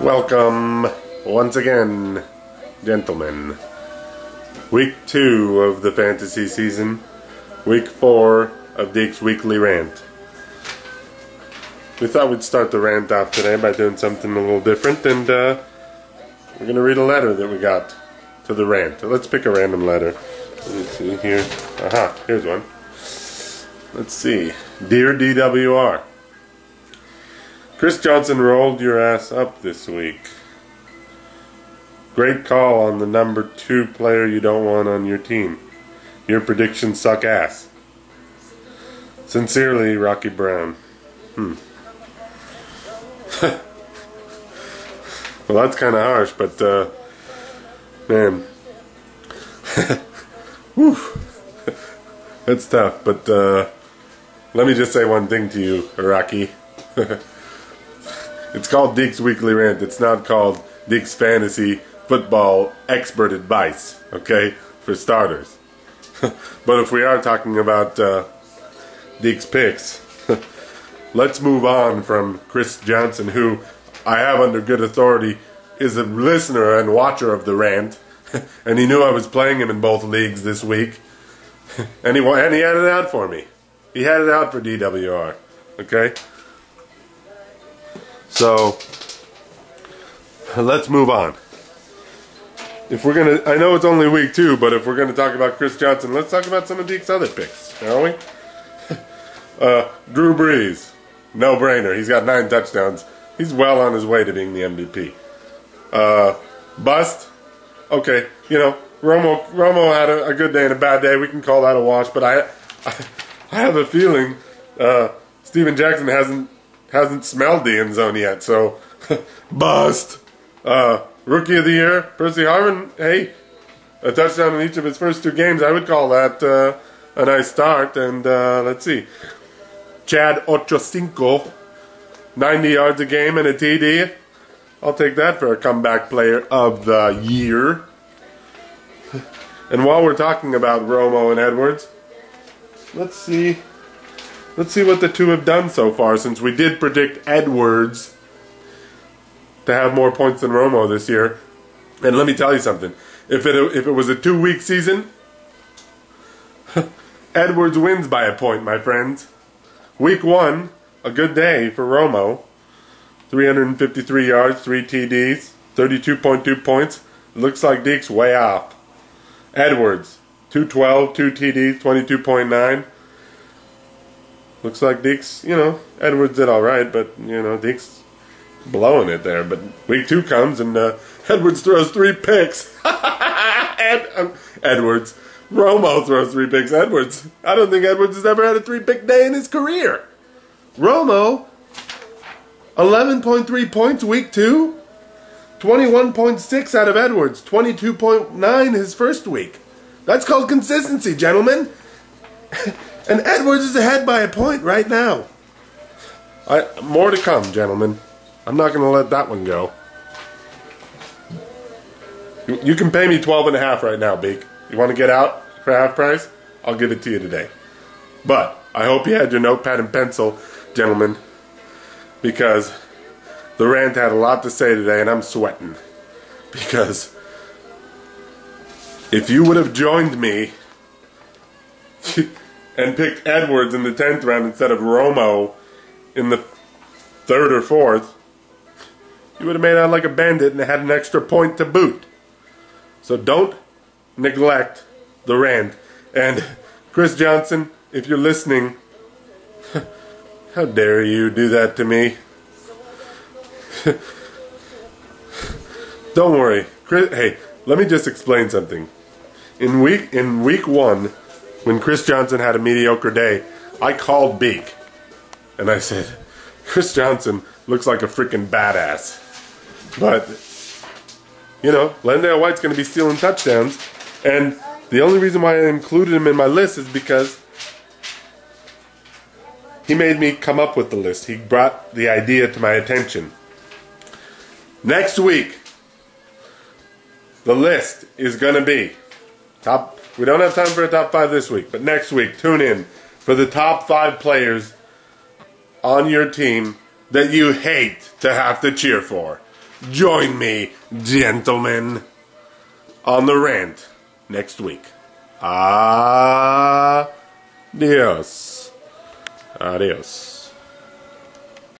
Welcome once again, gentlemen. Week two of the fantasy season, week four of Deak's weekly rant. We thought we'd start the rant off today by doing something a little different, and uh, we're going to read a letter that we got to the rant. Let's pick a random letter. Let me see here. Aha, here's one. Let's see. Dear DWR, Chris Johnson rolled your ass up this week. Great call on the number two player you don't want on your team. Your predictions suck ass. Sincerely, Rocky Brown. Hmm. well, that's kind of harsh, but, uh, man. Whew. That's tough, but, uh, let me just say one thing to you, Rocky. It's called Deak's Weekly Rant. It's not called Deak's Fantasy Football Expert Advice, okay? For starters. but if we are talking about uh, picks, let's move on from Chris Johnson, who I have under good authority is a listener and watcher of the rant, and he knew I was playing him in both leagues this week, and he and he had it out for me. He had it out for DWR, okay? So let's move on. If we're gonna, I know it's only week two, but if we're gonna talk about Chris Johnson, let's talk about some of Deak's other picks, shall we? uh, Drew Brees, no brainer. He's got nine touchdowns. He's well on his way to being the MVP. Uh, bust, okay. You know, Romo Romo had a, a, good day and a bad day. We can call that a wash, but I I, I have a feeling uh, Steven Jackson hasn't hasn't smelled the end zone yet. So, bust. Uh, rookie of the year, Percy Harvin. Hey, a touchdown in each of his first two games. I would call that uh, a nice start. And uh, let's see, Chad Ochocinco, 90 yards a game and a TD. I'll take that for a comeback player of the year. And while we're talking about Romo and Edwards, let's see Let's see what the two have done so far since we did predict Edwards to have more points than Romo this year. And let me tell you something. If it if it was a two week season, Edwards wins by a point, my friends. Week one, a good day for Romo. 353 yards, 3 TDs, 32.2 points. Looks like Deak's way off. Edwards, 212, 2 TDs, 22.9. Looks like Deak's, you know, Edwards did all right, but, you know, Deak's blowing it there. But week two comes and uh, Edwards throws three picks. Ed, um, Edwards. Romo throws three picks. Edwards. I don't think Edwards has ever had a three pick day in his career. Romo, 11.3 points week two. 21.6 out of Edwards. 22.9 his first week. That's called consistency, gentlemen. And Edwards is ahead by a point right now. I, more to come, gentlemen. I'm not going to let that one go. You, you, can pay me 12 and a half right now, Beak. You want to get out for half price? I'll give it to you today. But I hope you had your notepad and pencil, gentlemen, because the rant had a lot to say today, and I'm sweating. Because if you would have joined me and picked Edwards in the 10th round instead of Romo in the third or fourth, you would have made out like a bandit and had an extra point to boot. So don't neglect the rant. And Chris Johnson, if you're listening, how dare you do that to me? don't worry. Chris, hey, let me just explain something. In week in week 1, when Chris Johnson had a mediocre day, I called Beak and I said, Chris Johnson looks like a freaking badass. But, you know, LenDale White's going to be stealing touchdowns. And the only reason why I included him in my list is because he made me come up with the list. He brought the idea to my attention. Next week, the list is going to be top we don't have time for a top five this week, but next week, tune in for the top five players on your team that you hate to have to cheer for. Join me, gentlemen, on the rant next week. Adios. Adios.